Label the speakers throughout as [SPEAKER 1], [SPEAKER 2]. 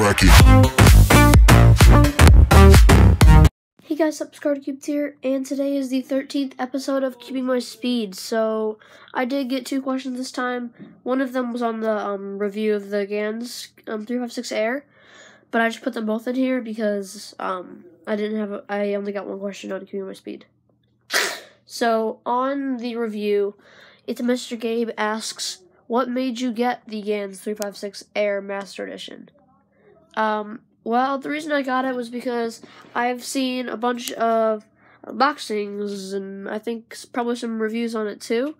[SPEAKER 1] crack it.
[SPEAKER 2] Hey guys, subscribe to Cube here, and today is the 13th episode of Cubing My Speed. So, I did get two questions this time. One of them was on the um, review of the GANS um, 356 Air, but I just put them both in here because um, I didn't have, a, I only got one question on Cubing My Speed. So, on the review, it's Mr. Gabe asks, What made you get the GANS 356 Air Master Edition? Um, well, the reason I got it was because I've seen a bunch of unboxings and I think probably some reviews on it too.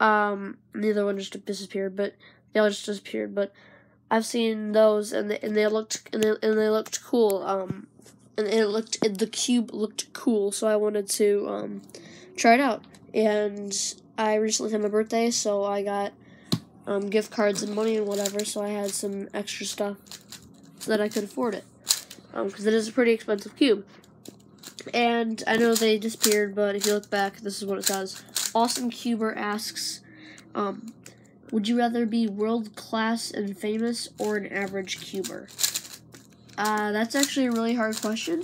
[SPEAKER 2] Um, neither one just disappeared, but they all just disappeared. But I've seen those and they, and they looked and they, and they looked cool. Um, and it looked and the cube looked cool, so I wanted to um try it out. And I recently had my birthday, so I got um gift cards and money and whatever. So I had some extra stuff that I could afford it. Because it is a pretty expensive cube. And I know they disappeared, but if you look back, this is what it says. Awesome Cuber asks, um, would you rather be world class and famous or an average cuber? Uh, that's actually a really hard question.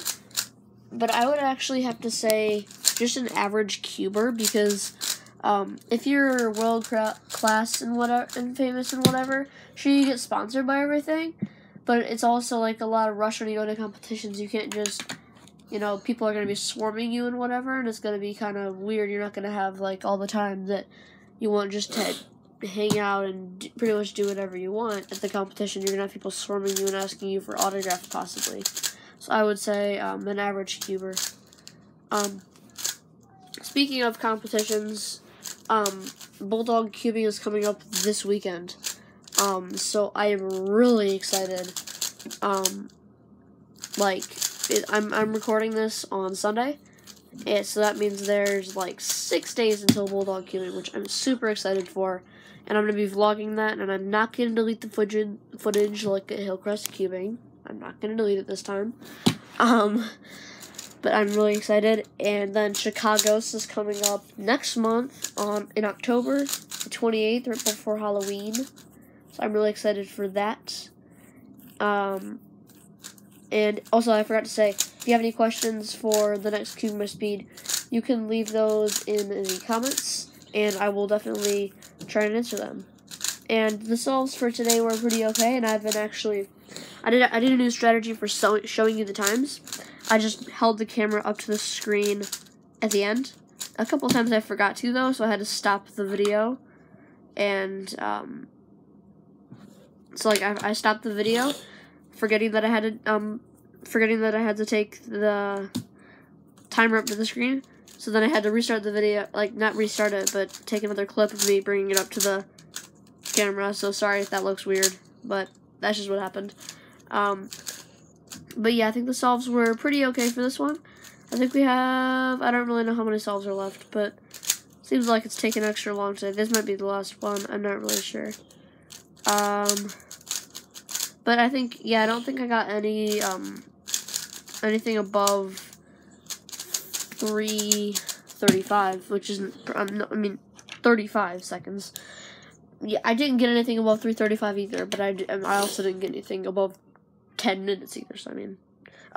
[SPEAKER 2] But I would actually have to say just an average cuber because um, if you're world class and whatever and famous and whatever, sure you get sponsored by everything but it's also like a lot of rush when you go to competitions. You can't just, you know, people are going to be swarming you and whatever, and it's going to be kind of weird. You're not going to have like all the time that you want just to hang out and pretty much do whatever you want at the competition. You're going to have people swarming you and asking you for autographs possibly. So I would say um, an average cuber. Um, speaking of competitions, um, Bulldog cubing is coming up this weekend. Um, so I am really excited. Um, like, it, I'm I'm recording this on Sunday, and so that means there's like six days until Bulldog Cubing, which I'm super excited for, and I'm gonna be vlogging that, and I'm not gonna delete the footage footage like at Hillcrest Cubing. I'm not gonna delete it this time. Um, but I'm really excited, and then Chicago's is coming up next month on in October, the 28th, right before Halloween. So I'm really excited for that. Um, and also, I forgot to say, if you have any questions for the next Cube My Speed, you can leave those in the comments, and I will definitely try and answer them. And the solves for today were pretty okay, and I've been actually, I did I did a new strategy for so, showing you the times. I just held the camera up to the screen at the end. A couple times I forgot to though, so I had to stop the video, and um, so like I, I stopped the video, forgetting that I had to um, forgetting that I had to take the timer up to the screen. So then I had to restart the video, like not restart it, but take another clip of me bringing it up to the camera. So sorry if that looks weird, but that's just what happened. Um, but yeah, I think the solves were pretty okay for this one. I think we have, I don't really know how many solves are left, but seems like it's taking extra long today. This might be the last one. I'm not really sure. Um, but I think, yeah, I don't think I got any, um, anything above 335, which isn't, I mean, 35 seconds. Yeah, I didn't get anything above 335 either, but I, I also didn't get anything above 10 minutes either, so I mean.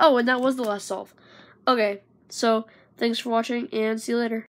[SPEAKER 2] Oh, and that was the last solve. Okay, so thanks for watching, and see you later.